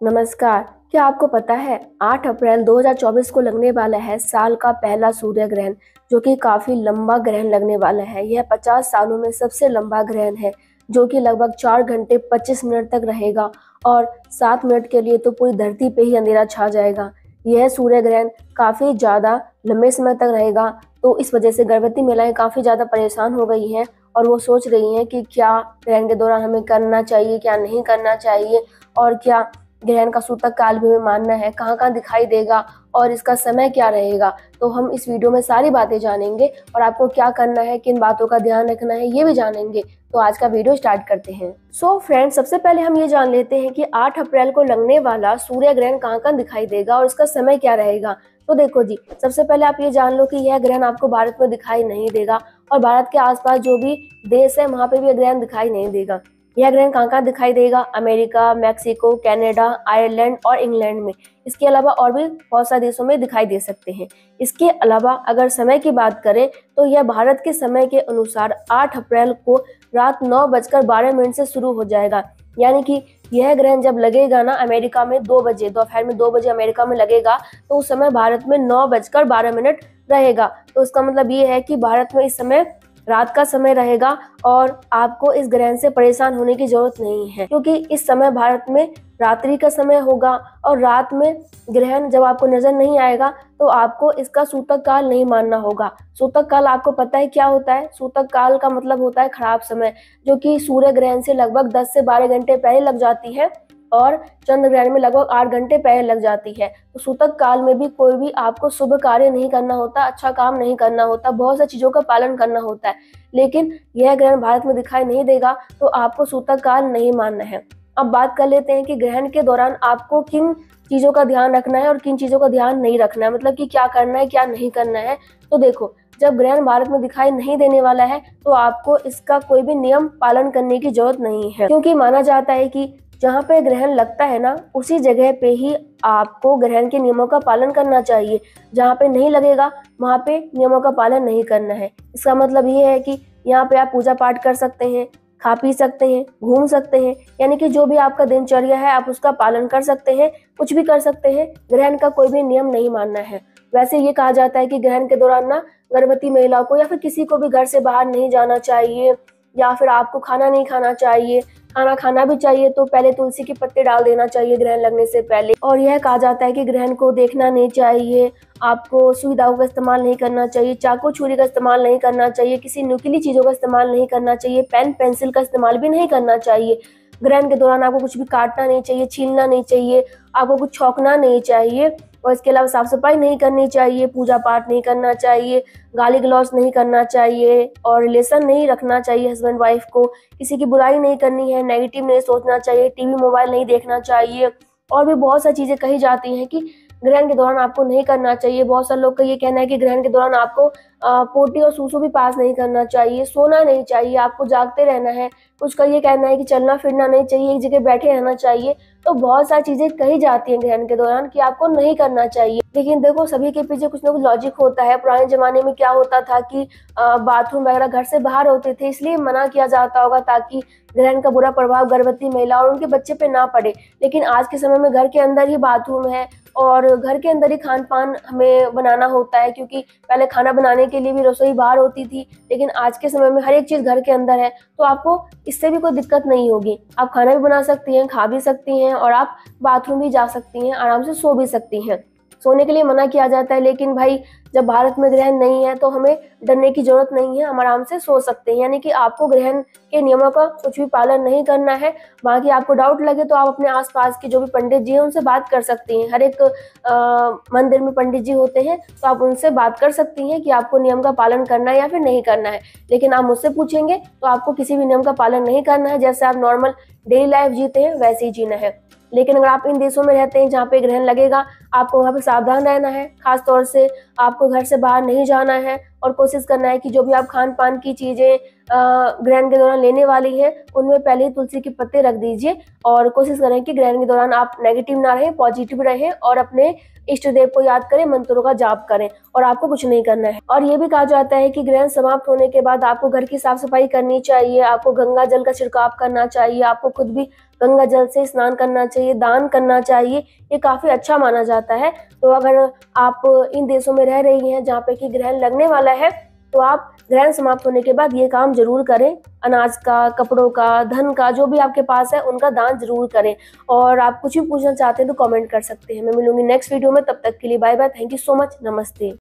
नमस्कार, क्या आपको पता है 8 अप्रैल 2024 को लगने वाला है साल का पहला सूर्य ग्रहण, जो कि काफ़ी लंबा ग्रहण लगने वाला है। यह 50 सालों में सबसे लंबा ग्रहण है, जो कि लगभग चार घंटे 25 मिनट तक रहेगा और सात मिनट के लिए तो पूरी धरती पे ही अंधेरा छा जाएगा। यह सूर्य ग्रहण काफ़ी ज़्यादा लंबे समय तक रहेगा तो इस वजह से गर्भवती महिलाएँ काफ़ी ज़्यादा परेशान हो गई हैं और वो सोच रही हैं कि क्या ग्रहण के दौरान हमें करना चाहिए, क्या नहीं करना चाहिए और क्या ग्रहण का सूतक काल भी हमें मानना है, कहाँ कहाँ दिखाई देगा और इसका समय क्या रहेगा। तो हम इस वीडियो में सारी बातें जानेंगे और आपको क्या करना है, किन बातों का ध्यान रखना है, ये भी जानेंगे। तो आज का वीडियो स्टार्ट करते हैं। सो so फ्रेंड्स सबसे पहले हम ये जान लेते हैं कि 8 अप्रैल को लगने वाला सूर्य ग्रहण कहाँ कहाँ दिखाई देगा और इसका समय क्या रहेगा। तो देखो जी, सबसे पहले आप ये जान लो कि यह ग्रहण आपको भारत में दिखाई नहीं देगा और भारत के आसपास जो भी देश है, वहाँ पे भी ग्रहण दिखाई नहीं देगा। यह ग्रहण कहाँ कहाँ दिखाई देगा? अमेरिका, मैक्सिको, कनाडा, आयरलैंड और इंग्लैंड में। इसके अलावा और भी बहुत सारे देशों में दिखाई दे सकते हैं। इसके अलावा अगर समय की बात करें तो यह भारत के समय के अनुसार 8 अप्रैल को रात नौ बजकर बारह मिनट से शुरू हो जाएगा। यानी कि यह ग्रहण जब लगेगा ना अमेरिका में दो बजे, दोपहर में दो बजे अमेरिका में लगेगा तो उस समय भारत में नौ बजकर बारह मिनट रहेगा। तो इसका मतलब ये है कि भारत में इस समय रात का समय रहेगा और आपको इस ग्रहण से परेशान होने की ज़रूरत नहीं है, क्योंकि इस समय भारत में रात्रि का समय होगा और रात में ग्रहण जब आपको नज़र नहीं आएगा तो आपको इसका सूतक काल नहीं मानना होगा। सूतक काल आपको पता है क्या होता है? सूतक काल का मतलब होता है खराब समय, जो कि सूर्य ग्रहण से लगभग 10 से 12 घंटे पहले लग जाती है। और चंद्र ग्रहण में लगभग आठ घंटे पहले लग जाती है। तो सूतक काल में भी कोई भी आपको शुभ कार्य नहीं करना होता अच्छा काम नहीं करना होता, बहुत सी चीज़ों का पालन करना होता है। लेकिन यह ग्रहण भारत में दिखाई नहीं देगा तो आपको सूतक काल नहीं मानना है। अब बात कर लेते हैं कि ग्रहण के दौरान आपको किन चीज़ों का ध्यान रखना है और किन चीज़ों का ध्यान नहीं रखना है। मतलब कि क्या करना है, क्या नहीं करना है। तो देखो, जब ग्रहण भारत में दिखाई नहीं देने वाला है तो आपको इसका कोई भी नियम पालन करने की ज़रूरत नहीं है। क्योंकि माना जाता है कि जहाँ पे ग्रहण लगता है ना, उसी जगह पे ही आपको ग्रहण के नियमों का पालन करना चाहिए। जहाँ पे नहीं लगेगा, वहाँ पे नियमों का पालन नहीं करना है। इसका मतलब ये है कि यहाँ पे आप पूजा पाठ कर सकते हैं, खा पी सकते हैं, घूम सकते हैं, यानी कि जो भी आपका दिनचर्या है, आप उसका पालन कर सकते हैं, कुछ भी कर सकते हैं, ग्रहण का कोई भी नियम नहीं मानना है। वैसे ये कहा जाता है कि ग्रहण के दौरान ना, गर्भवती महिलाओं को या फिर किसी को भी घर से बाहर नहीं जाना चाहिए, या फिर आपको खाना नहीं खाना चाहिए खाना खाना भी चाहिए तो पहले तुलसी के पत्ते डाल देना चाहिए ग्रहण लगने से पहले। और यह कहा जाता है कि ग्रहण को देखना नहीं चाहिए। आपको सुविधाओं का इस्तेमाल नहीं करना चाहिए, चाकू छुरी का इस्तेमाल नहीं करना चाहिए, किसी नुकीली चीज़ों का इस्तेमाल नहीं करना चाहिए, पेन पेंसिल का इस्तेमाल भी नहीं करना चाहिए। ग्रहण के दौरान आपको कुछ भी काटना नहीं चाहिए, छीलना नहीं चाहिए, आपको कुछ छौकना नहीं चाहिए। और इसके अलावा साफ़ सफ़ाई नहीं करनी चाहिए, पूजा पाठ नहीं करना चाहिए, गाली गलौज नहीं करना चाहिए और रिलेशन नहीं रखना चाहिए हस्बैंड वाइफ को। किसी की बुराई नहीं करनी है नेगेटिव नहीं सोचना चाहिए टीवी मोबाइल नहीं देखना चाहिए और भी बहुत सारी चीज़ें कही जाती हैं कि ग्रहण के दौरान आपको नहीं करना चाहिए। बहुत सारे लोग का ये कहना है कि ग्रहण के दौरान आपको पोटी और सूसू भी पास नहीं करना चाहिए, सोना नहीं चाहिए, आपको जागते रहना है। कुछ का ये कहना है कि चलना फिरना नहीं चाहिए, एक जगह बैठे रहना चाहिए। तो बहुत सारी चीज़ें कही जाती हैं ग्रहण के दौरान कि आपको नहीं करना चाहिए। लेकिन देखो, सभी के पीछे कुछ ना कुछ लॉजिक होता है। पुराने जमाने में क्या होता था कि बाथरूम वगैरह घर से बाहर होते थे, इसलिए मना किया जाता होगा ताकि ग्रहण का बुरा प्रभाव गर्भवती महिला और उनके बच्चे पे ना पड़े। लेकिन आज के समय में घर के अंदर ही बाथरूम है और घर के अंदर ही खान पान हमें बनाना होता है, क्योंकि पहले खाना बनाने के लिए भी रसोई बाहर होती थी, लेकिन आज के समय में हर एक चीज़ घर के अंदर है तो आपको इससे भी कोई दिक्कत नहीं होगी। आप खाना भी बना सकती हैं, खा भी सकती हैं और आप बाथरूम भी जा सकती हैं, आराम से सो भी सकती हैं। सोने के लिए मना किया जाता है लेकिन भाई जब भारत में ग्रहण नहीं है तो हमें डरने की ज़रूरत नहीं है हम आराम से सो सकते हैं। यानी कि आपको ग्रहण के नियमों का कुछ भी पालन नहीं करना है बाकी आपको डाउट लगे तो आप अपने आसपास के जो भी पंडित जी हैं उनसे बात कर सकती हैं। हर एक आ, मंदिर में पंडित जी होते हैं तो आप उनसे बात कर सकती हैं कि आपको नियम का पालन करना है या फिर नहीं करना है। लेकिन आप मुझसे पूछेंगे तो आपको किसी भी नियम का पालन नहीं करना है। जैसे आप नॉर्मल डेली लाइफ जीते हैं वैसे ही जीना है। लेकिन अगर आप इन देशों में रहते हैं जहाँ पे ग्रहण लगेगा आपको वहाँ पर सावधान रहना है। खास तौर से आपको घर से बाहर नहीं जाना है और कोशिश करना है कि जो भी आप खान पान की चीज़ें ग्रहण के दौरान लेने वाली हैं, उनमें पहले ही तुलसी के पत्ते रख दीजिए और कोशिश करें कि ग्रहण के दौरान आप नेगेटिव ना रहें, पॉजिटिव रहें और अपने इष्ट देव को याद करें, मंत्रों का जाप करें और आपको कुछ नहीं करना है। और ये भी कहा जाता है कि ग्रहण समाप्त होने के बाद आपको घर की साफ़ सफ़ाई करनी चाहिए, आपको गंगा जल का छिड़काव करना चाहिए, आपको खुद भी गंगा जल से स्नान करना चाहिए, दान करना चाहिए, ये काफ़ी अच्छा माना जाता है। तो अगर आप इन देशों में रह रही हैं जहाँ पे कि ग्रहण लगने वाला है तो आप ग्रहण समाप्त होने के बाद ये काम ज़रूर करें। अनाज का, कपड़ों का, धन का, जो भी आपके पास है, उनका दान ज़रूर करें। और आप कुछ भी पूछना चाहते हैं तो कमेंट कर सकते हैं। मैं मिलूँगी नेक्स्ट वीडियो में। तब तक के लिए bye bye thank you so much नमस्ते।